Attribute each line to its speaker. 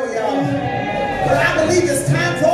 Speaker 1: But I believe it's time for